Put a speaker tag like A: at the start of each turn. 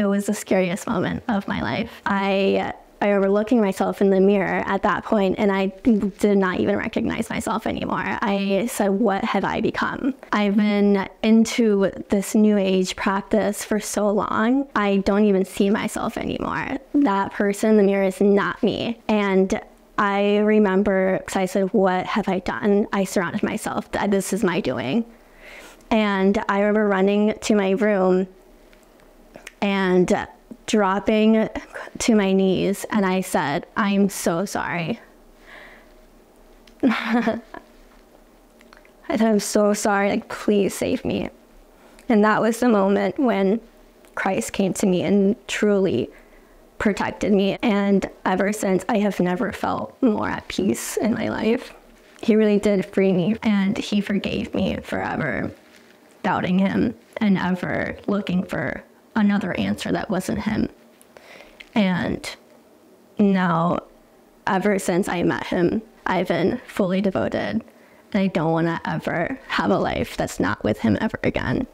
A: it was the scariest moment of my life. I I remember looking myself in the mirror at that point and I did not even recognize myself anymore. I said, What have I become? I've been into this new age practice for so long, I don't even see myself anymore. That person in the mirror is not me. And I remember, because I said, What have I done? I surrounded myself. This is my doing. And I remember running to my room and dropping to my knees and I said, I'm so sorry. I said, I'm so sorry. Like, please save me. And that was the moment when Christ came to me and truly protected me. And ever since, I have never felt more at peace in my life. He really did free me and he forgave me forever doubting him and ever looking for another answer that wasn't him. And now, ever since I met him, I've been fully devoted. And I don't want to ever have a life that's not with him ever again.